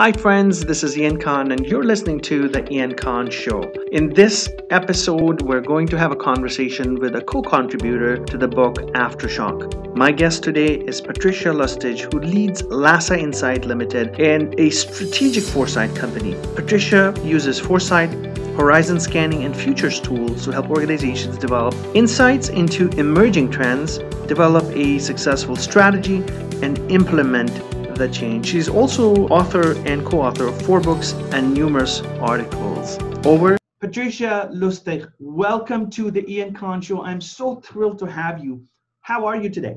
Hi, friends, this is Ian Khan, and you're listening to The Ian Khan Show. In this episode, we're going to have a conversation with a co contributor to the book Aftershock. My guest today is Patricia Lustig, who leads LASA Insight Limited and a strategic foresight company. Patricia uses foresight horizon scanning, and futures tools to help organizations develop insights into emerging trends, develop a successful strategy, and implement that change. She's also author and co-author of four books and numerous articles. Over. Patricia Lustig, welcome to the Ian Khan Show. I'm so thrilled to have you. How are you today?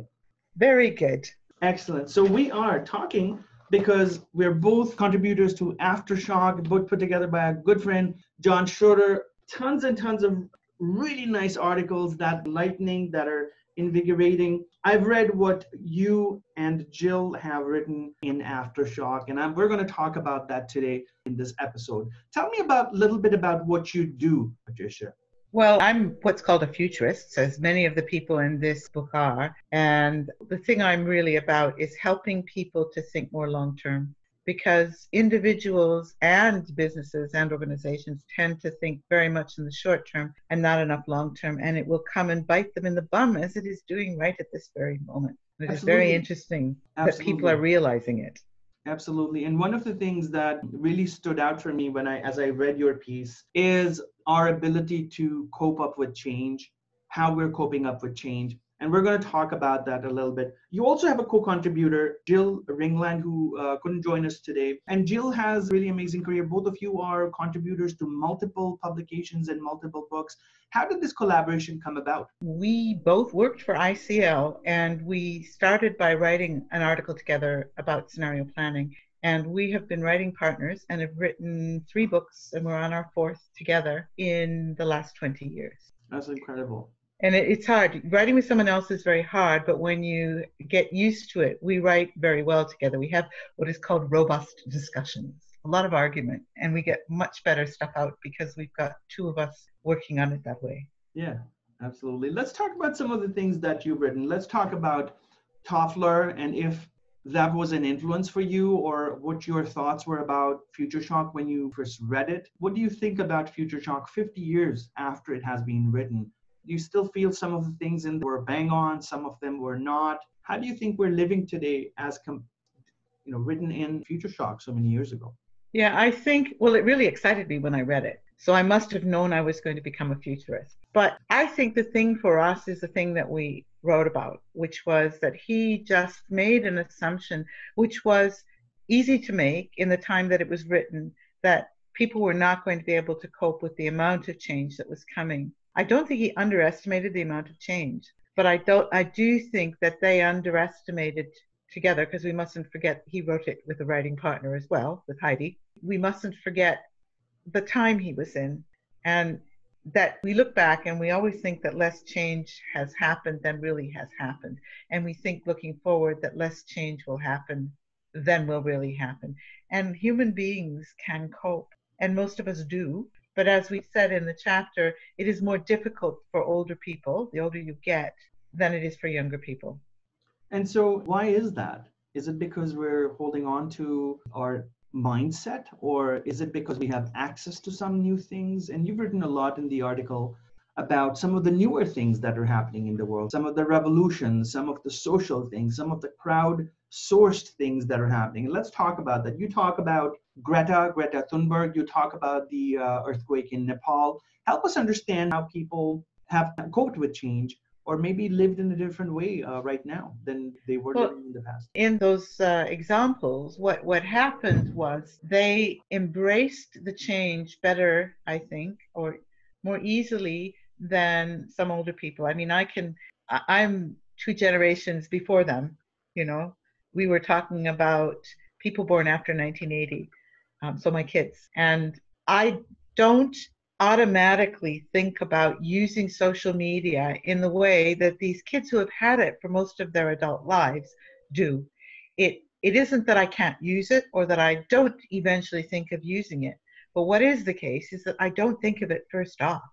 Very good. Excellent. So we are talking because we're both contributors to Aftershock, a book put together by a good friend, John Schroeder. Tons and tons of really nice articles that lightning, that are invigorating. I've read what you and Gill have written in Aftershock, and I'm, we're going to talk about that today in this episode. Tell me about a little bit about what you do, Patricia. Well, I'm what's called a futurist, as many of the people in this book are. And the thing I'm really about is helping people to think more long term because individuals and businesses and organizations tend to think very much in the short term and not enough long term, and it will come and bite them in the bum as it is doing right at this very moment. It Absolutely. is very interesting Absolutely. that people are realizing it. Absolutely. And one of the things that really stood out for me when I as I read your piece is our ability to cope up with change, how we're coping up with change and we're going to talk about that a little bit. You also have a co-contributor, Gill Ringland, who uh, couldn't join us today. And Gill has a really amazing career. Both of you are contributors to multiple publications and multiple books. How did this collaboration come about? We both worked for ICL, and we started by writing an article together about scenario planning. And we have been writing partners and have written three books, and we're on our fourth together in the last 20 years. That's incredible and it, it's hard. Writing with someone else is very hard, but when you get used to it, we write very well together. We have what is called robust discussions, a lot of argument, and we get much better stuff out because we've got two of us working on it that way. Yeah, absolutely. Let's talk about some of the things that you've written. Let's talk about Toffler and if that was an influence for you or what your thoughts were about Future Shock when you first read it. What do you think about Future Shock 50 years after it has been written? You still feel some of the things in were bang on, some of them were not? How do you think we're living today as com- you know written in Future Shock so many years ago? Yeah, I think well it really excited me when I read it. So I must have known I was going to become a futurist. But I think the thing for us is the thing that we wrote about, which was that he just made an assumption which was easy to make in the time that it was written that people were not going to be able to cope with the amount of change that was coming I don't think he underestimated the amount of change, but I don't. I do think that they underestimated together because we mustn't forget he wrote it with a writing partner as well with Heidi. We mustn't forget the time he was in, and that we look back and we always think that less change has happened than really has happened, and we think looking forward that less change will happen than will really happen. And human beings can cope, and most of us do. But as we said in the chapter, it is more difficult for older people, the older you get, than it is for younger people. And so, why is that? Is it because we're holding on to our mindset, or is it because we have access to some new things? And you've written a lot in the article about some of the newer things that are happening in the world, some of the revolutions, some of the social things, some of the crowd sourced things that are happening. let's talk about that. You talk about Greta, Greta Thunberg, you talk about the uh, earthquake in Nepal. Help us understand how people have coped with change or maybe lived in a different way uh, right now than they were well, in the past. In those uh, examples, what, what happened was they embraced the change better, I think, or more easily than some older people. I mean, I can, I'm two generations before them, you know. We were talking about people born after 1980, um, so my kids. And I don't automatically think about using social media in the way that these kids who have had it for most of their adult lives do. It it isn't that I can't use it or that I don't eventually think of using it. But what is the case is that I don't think of it first off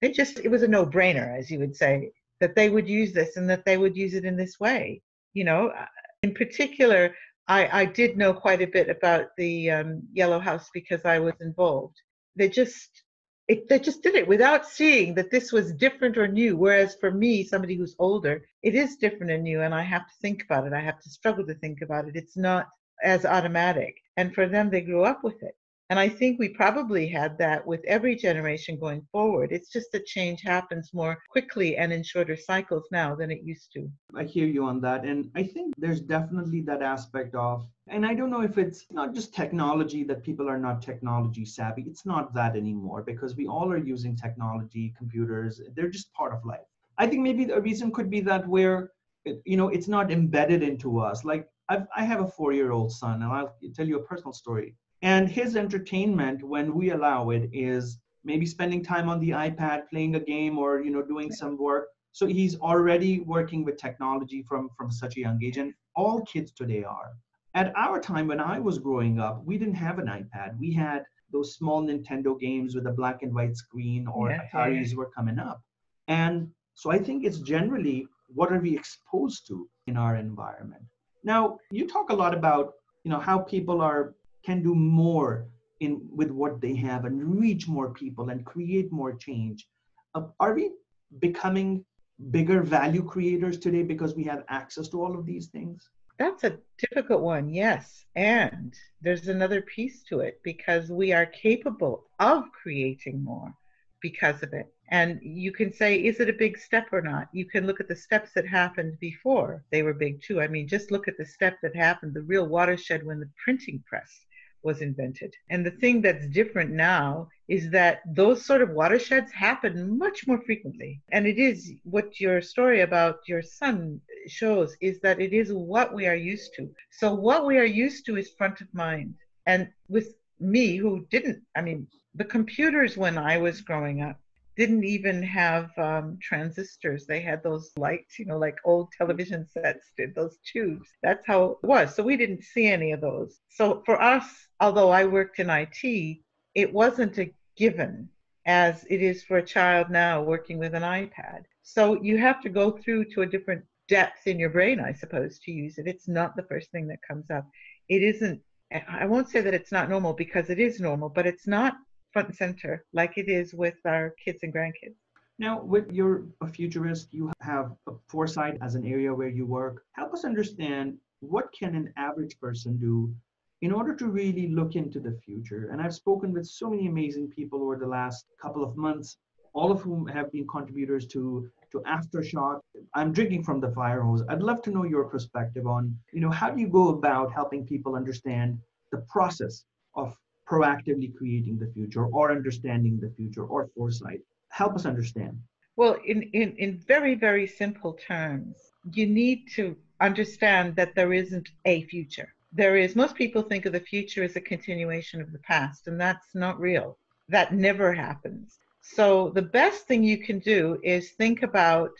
it just it was a no-brainer as you would say that they would use this and that they would use it in this way you know uh, in particular I, I did know quite a bit about the um, Yellow House because I was involved. They just it, they just did it without seeing that this was different or new. Whereas for me, somebody who's older, it is different and new, and I have to think about it. I have to struggle to think about it. It's not as automatic. And for them, they grew up with it. And I think we probably had that with every generation going forward. It's just that change happens more quickly and in shorter cycles now than it used to. I hear you on that. And I think there's definitely that aspect of, and I don't know if it's not just technology that people are not technology savvy. It's not that anymore because we all are using technology, computers, they're just part of life. I think maybe the reason could be that we're, you know, it's not embedded into us. Like I've, I have a four year old son, and I'll tell you a personal story and his entertainment, when we allow it, is maybe spending time on the iPad, playing a game, or you know, doing some work. So he's already working with technology from from such a young age, and all kids today are. At our time, when I was growing up, we didn't have an iPad. We had those small Nintendo games with a black and white screen, or yeah, Ataris yeah. were coming up. And so I think it's generally what are we exposed to in our environment. Now, you talk a lot about you know how people are can do more in with what they have and reach more people and create more change. Uh, are we becoming bigger value creators today because we have access to all of these things? That's a difficult one yes. And there's another piece to it because we are capable of creating more because of it. And you can say is it a big step or not? You can look at the steps that happened before they were big too. I mean just look at the step that happened the real watershed when the printing press was invented. And the thing that's different now is that those sort of watersheds happen much more frequently. And it is what your story about your son shows is that it is what we are used to. So what we are used to is front of mind. And with me, who didn't, I mean, the computers when I was growing up didn't even have um, transistors. They had those lights, you know, like old television sets did, those tubes. That's how it was. So we didn't see any of those. So for us, although I worked in IT, it wasn't a given as it is for a child now working with an iPad. So you have to go through to a different depth in your brain, I suppose, to use it. It's not the first thing that comes up. It isn't, I won't say that it's not normal because it is normal, but it's not front and center like it is with our kids and grandkids. Now, with you're a futurist, you have a foresight as an area where you work. Help us understand what can an average person do in order to really look into the future. And I've spoken with so many amazing people over the last couple of months, all of whom have been contributors to to aftershock. I'm drinking from the fire hose. I'd love to know your perspective on, you know, how do you go about helping people understand the process of proactively creating the future or understanding the future or foresight. Help us understand. Well, in, in, in very, very simple terms, you need to understand that there isn't a future. There is, most people think of the future as a continuation of the past, and that's not real. That never happens. So, the best thing you can do is think about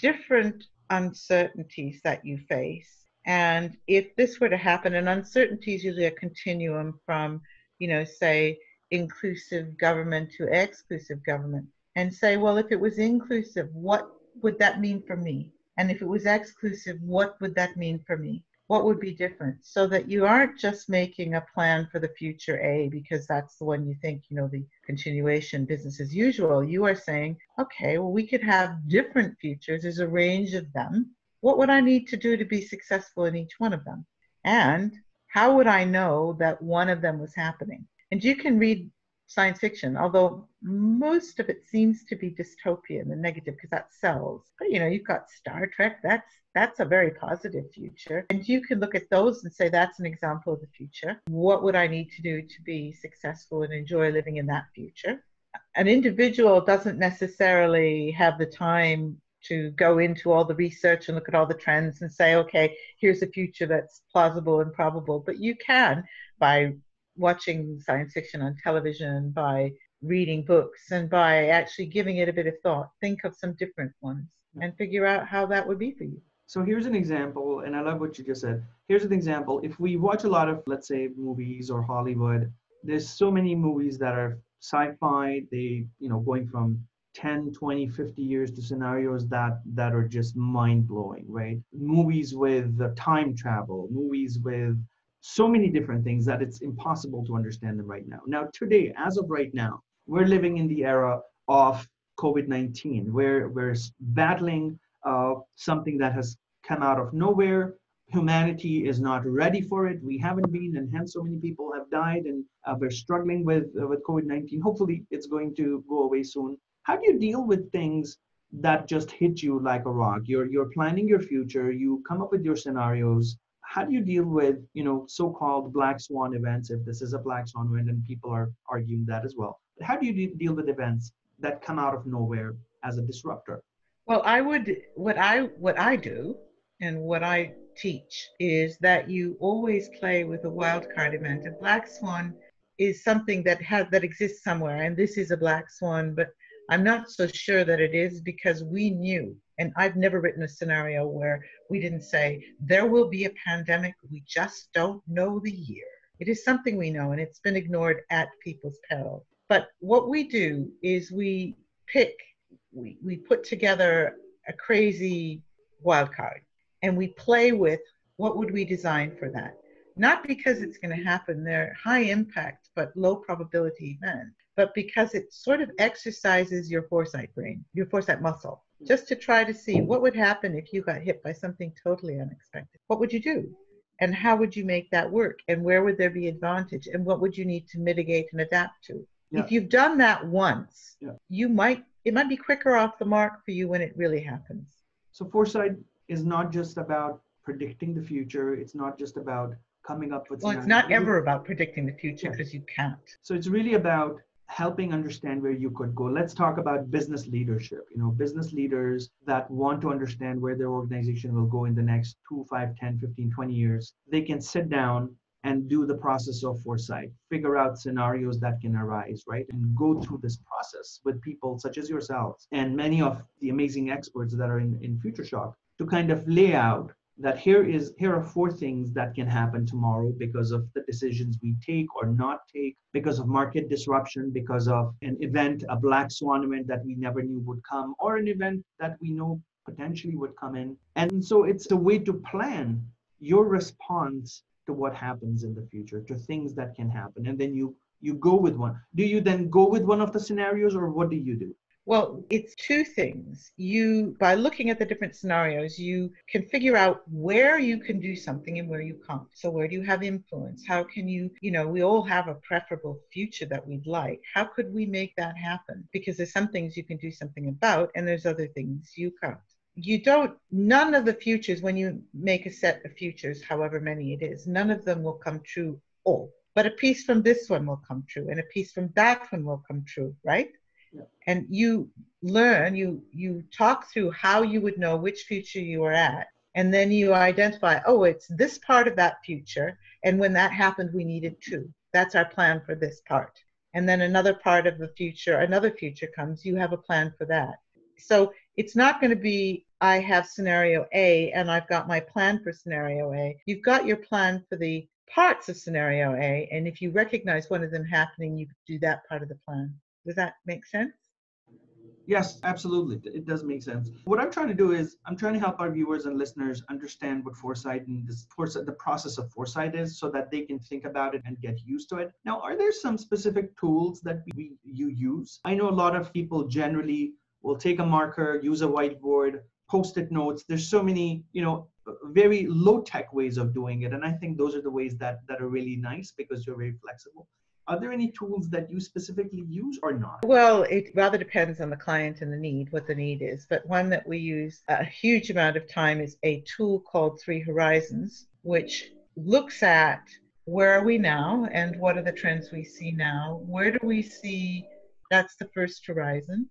different uncertainties that you face. And if this were to happen, and uncertainty is usually a continuum from you know, say inclusive government to exclusive government and say, well, if it was inclusive, what would that mean for me? And if it was exclusive, what would that mean for me? What would be different? So that you aren't just making a plan for the future A because that's the one you think, you know, the continuation, business as usual. You are saying, okay, well, we could have different futures. There's a range of them. What would I need to do to be successful in each one of them? And how would I know that one of them was happening? And you can read science fiction, although most of it seems to be dystopian and negative because that sells. But you know, you've got Star Trek, that's that's a very positive future. And you can look at those and say that's an example of the future. What would I need to do to be successful and enjoy living in that future? An individual doesn't necessarily have the time to go into all the research and look at all the trends and say, okay, here's a future that's plausible and probable. But you can by watching science fiction on television, by reading books, and by actually giving it a bit of thought. Think of some different ones and figure out how that would be for you. So here's an example, and I love what you just said. Here's an example. If we watch a lot of, let's say, movies or Hollywood, there's so many movies that are sci-fi. They, you know, going from 10 20 50 years to scenarios that that are just mind blowing right movies with time travel movies with so many different things that it's impossible to understand them right now. Now, today, as of right now, we're living in the era of COVID 19, where we're battling uh, something that has come out of nowhere. Humanity is not ready for it. We haven't been, and hence so many people have died, and uh, we're struggling with uh, with COVID 19. Hopefully, it's going to go away soon. How do you deal with things that just hit you like a rock? You're you're planning your future. You come up with your scenarios how do you deal with you know so-called black swan events if this is a black swan event and people are arguing that as well but how do you de- deal with events that come out of nowhere as a disruptor well i would what i what i do and what i teach is that you always play with a wild card event a black swan is something that has that exists somewhere and this is a black swan but i'm not so sure that it is because we knew and I've never written a scenario where we didn't say, there will be a pandemic, we just don't know the year. It is something we know, and it's been ignored at people's peril. But what we do is we pick, we, we put together a crazy wild card, and we play with what would we design for that. Not because it's going to happen, they're high impact but low probability events, but because it sort of exercises your foresight brain, your foresight muscle hmm. just to try to see what would happen if you got hit by something totally unexpected. What would you do? And how would you make that work? And where would there be advantage? And what would you need to mitigate and adapt to? Yeah. If you've done that once, yeah. you might it might be quicker off the mark for you when it really happens. So foresight is not just about predicting the future. It's not just about coming up with. Well, it's not ever about predicting the future because yeah. you can't. So it's really about helping understand where you could go. Let's talk about business leadership. You know business leaders that want to understand where their organization will go in the next 2 5 10 15 20 years they can sit down and do the process of foresight figure out scenarios that can arise right and go through this process with people such as yourselves and many of the amazing experts that are in, in future shock to kind of lay out that here is here are four things that can happen tomorrow because of the decisions we take or not take because of market disruption because of an event a black swan event that we never knew would come or an event that we know potentially would come in. And so it's a way to plan your response to what happens in the future to things that can happen. And then you you go with one. Do you then go with one of the scenarios or what do you do well, it's two things. You, by looking at the different scenarios, you can figure out where you can do something and where you can't. So, where do you have influence? How can you, you know, we all have a preferable future that we'd like. How could we make that happen? Because there's some things you can do something about, and there's other things you can't. You don't, none of the futures, when you make a set of futures, however many it is, none of them will come true all. But a piece from this one will come true, and a piece from that one will come true, right? And you learn you you talk through how you would know which future you are at. And then you identify oh it's this part of that future. And when that happened we needed two. That's our plan for this part. And then another part of the future another future comes. You have a plan for that. So it's not going to be i have scenario a and i've got my plan for scenario a. You've got your plan for the parts of scenario a. And if you recognize one of them happening you do that part of the plan does that make sense? Yes, absolutely. It does make sense. What I'm trying to do is I'm trying to help our viewers and listeners understand what foresight and this foresight, the process of foresight is so that they can think about it and get used to it. Now, are there some specific tools that we, you use? I know a lot of people generally will take a marker, use a whiteboard, post-it notes. There's so many, you know, very low tech ways of doing it. And I think those are the ways that, that are really nice because you're very flexible. Are there any tools that you specifically use or not? Well, it rather depends on the client and the need, what the need is. But one that we use a huge amount of time is a tool called Three Horizons, which looks at where are we now and what are the trends we see now? Where do we see that's the first horizon?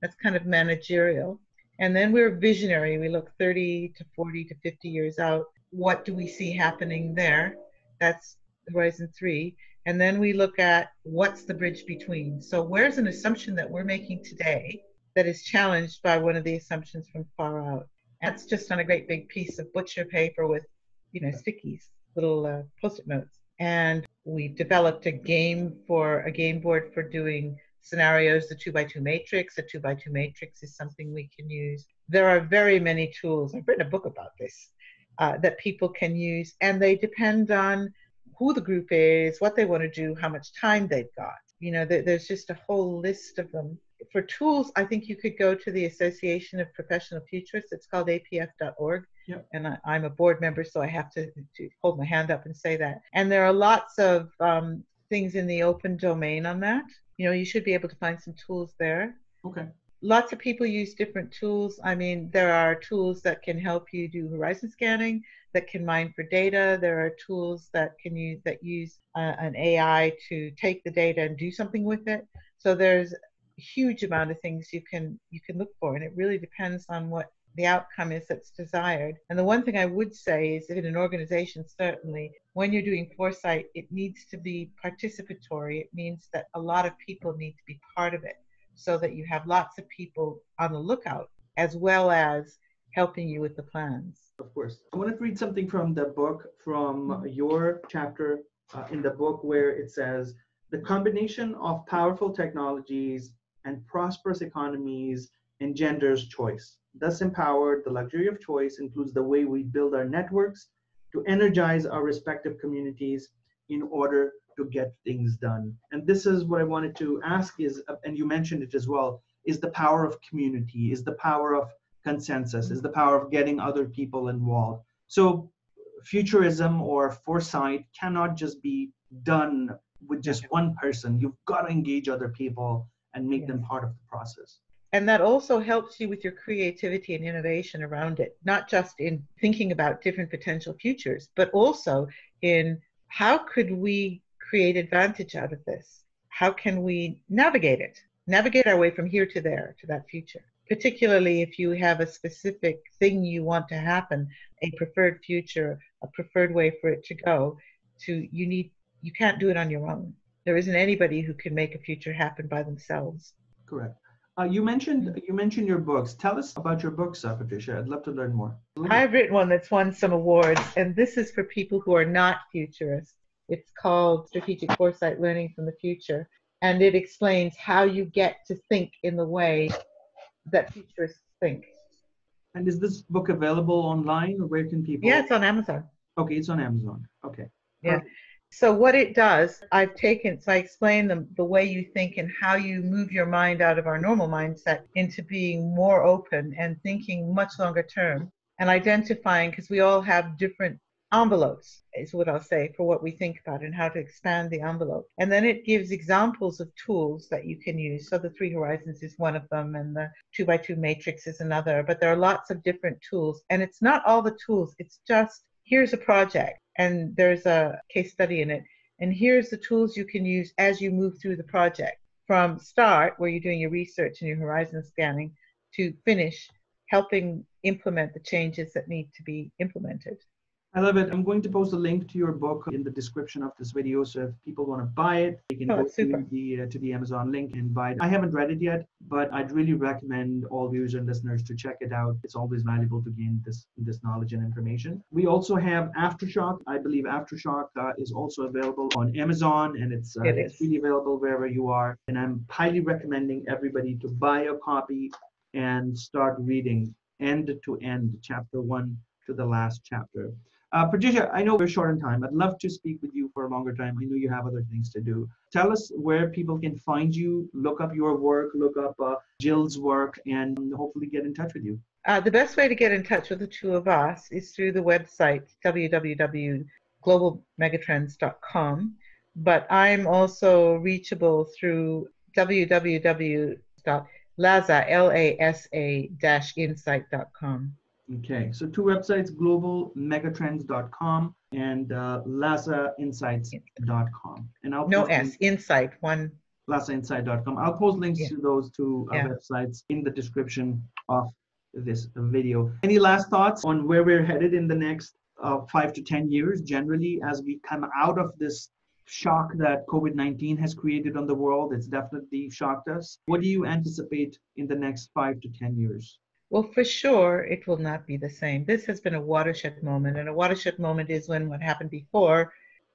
That's kind of managerial. And then we're visionary. We look 30 to 40 to 50 years out. What do we see happening there? That's horizon three. And then we look at what's the bridge between. So, where's an assumption that we're making today that is challenged by one of the assumptions from far out? That's just on a great big piece of butcher paper with, you know, stickies, little uh, post-it notes. And we developed a game for a game board for doing scenarios. The two by two matrix. A two by two matrix is something we can use. There are very many tools. I've written a book about this uh, that people can use, and they depend on who the group is, what they want to do, how much time they've got. You know, there's just a whole list of them. For tools, I think you could go to the Association of Professional Futurists. It's called apf.org. Yep. And I, am a board member, so I have to, to, hold my hand up and say that. And there are lots of um, things in the open domain on that. You know, you should be able to find some tools there. Okay lots of people use different tools. I mean, there are tools that can help you do horizon scanning, that can mine for data. There are tools that can use that use uh, an AI to take the data and do something with it. So there's a huge amount of things you can you can look for, and it really depends on what the outcome is that's desired. And the one thing I would say is in an organization, certainly, when you're doing foresight, it needs to be participatory. It means that a lot of people need to be part of it so that you have lots of people on the lookout as well as helping you with the plans. Of course. I want to read something from the book, from your chapter uh, in the book, where it says the combination of powerful technologies and prosperous economies engenders choice. Thus empowered, the luxury of choice includes the way we build our networks to energize our respective communities in order to get things done. And this is what I wanted to ask is, and you mentioned it as well, is the power of community, is the power of consensus, is the power of getting other people involved. So futurism or foresight cannot just be done with just one person. You've got to engage other people and make them part of the process. And that also helps you with your creativity and innovation around it, not just in thinking about different potential futures, but also in how could we create advantage out of this? How can we navigate it? Navigate our way from here to there, to that future. Particularly if you have a specific thing you want to happen, a preferred future, a preferred way for it to go, to you need you can't do it on your own. There isn't anybody who can make a future happen by themselves. Correct. Uh, you mentioned you mentioned your books. Tell us about your books, uh, Patricia. I'd love to learn more. I've written one that's won some awards, and this is for people who are not futurists. It's called Strategic Foresight Learning from the Future. And it explains how you get to think in the way that futurists think. And is this book available online or where can people? Yeah, it's on Amazon. Okay, it's on Amazon. Okay. Yeah. So what it does, I've taken, so I explain the, the way you think and how you move your mind out of our normal mindset into being more open and thinking much longer term and identifying, because we all have different envelopes is what I'll say for what we think about and how to expand the envelope. And then it gives examples of tools that you can use. So the three horizons is one of them and the two by two matrix is another, but there are lots of different tools. And it's not all the tools, it's just here's a project and there's a case study in it. And here's the tools you can use as you move through the project from start, where you're doing your research and your horizon scanning, to finish, helping implement the changes that need to be implemented. I love it. I'm going to post a link to your book in the description of this video. So if people want to buy it, they can oh, go to the uh, to the Amazon link and buy it. I haven't read it yet, but I'd really recommend all viewers and listeners to check it out. It's always valuable to gain this this knowledge and information. We also have Aftershock. I believe Aftershock uh, is also available on Amazon, and it's uh, it it's really available wherever you are. And I'm highly recommending everybody to buy a copy and start reading end to end, chapter one to the last chapter. Uh, Patricia, I know we're short on time. I'd love to speak with you for a longer time. I know you have other things to do. Tell us where people can find you, look up your work, look up uh, Gill's work, and hopefully get in touch with you. Uh, the best way to get in touch with the two of us is through the website www.globalmegatrends.com. But I'm also reachable through www.lasa-insight.com. Okay, so two websites, globalmegatrends.com and uh, lasainsights.com. And I'll no S, insight, one. lasainsight.com. I'll post links yeah. to those two uh, yeah. websites in the description of this video. Any last thoughts on where we're headed in the next uh, five to 10 years, generally, as we come out of this shock that COVID 19 has created on the world? It's definitely shocked us. What do you anticipate in the next five to 10 years? Well, for sure, it will not be the same. This has been a watershed moment, and a watershed moment is when what happened before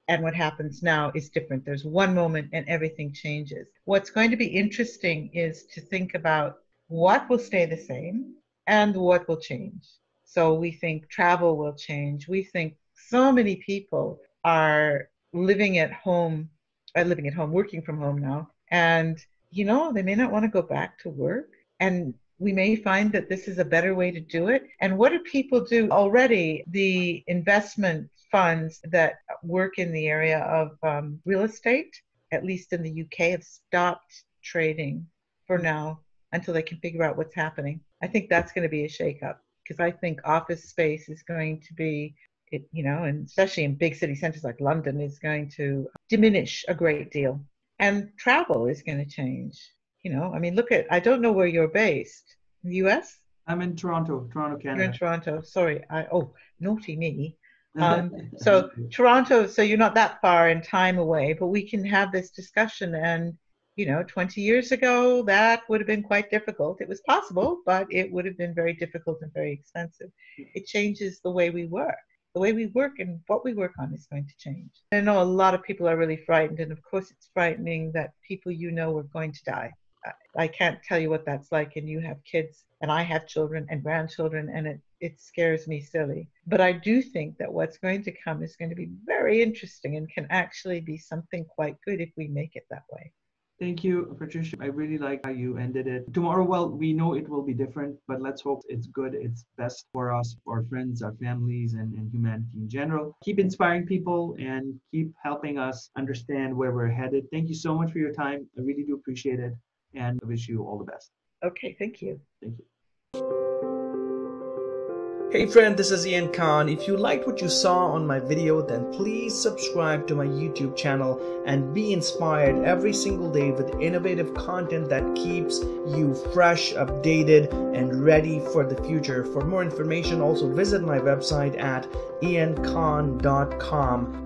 and what happens now is different. There's one moment and everything changes. What's going to be interesting is to think about what will stay the same and what will change. So we think travel will change. We think so many people are living at home, uh, living at home, working from home now, and you know they may not want to go back to work, and we may find that this is a better way to do it. And what do people do already? The investment funds that work in the area of um, real estate, at least in the UK, have stopped trading for now until they can figure out what's happening. I think that's going to be a shakeup because I think office space is going to be, it, you know, and especially in big city centers like London, is going to diminish a great deal. And travel is going to change. You know, I mean, look at, I don't know where you're based. In the US? I'm in Toronto, Toronto, Canada. You're in Toronto. Sorry. I, oh, naughty me. Um, so Toronto, so you're not that far in time away, but we can have this discussion. And you know, 20 years ago, that would have been quite difficult. It was possible, but it would have been very difficult and very expensive. It changes the way we work. The way we work and what we work on is going to change. I know a lot of people are really frightened, and of course, it's frightening that people you know are going to die. I can't tell you what that's like, and you have kids, and I have children and grandchildren, and it, it scares me silly. But I do think that what's going to come is going to be very interesting and can actually be something quite good if we make it that way. Thank you, Patricia. I really like how you ended it. Tomorrow, well, we know it will be different, but let's hope it's good. It's best for us, our friends, our families, and, and humanity in general. Keep inspiring people and keep helping us understand where we're headed. Thank you so much for your time. I really do appreciate it and I wish you all the best. Okay, thank you. Thank you. Hey friend, this is Ian Khan. If you liked what you saw on my video, then please subscribe to my YouTube channel and be inspired every single day with innovative content that keeps you fresh, updated, and ready for the future. For more information, also visit my website at iankhan.com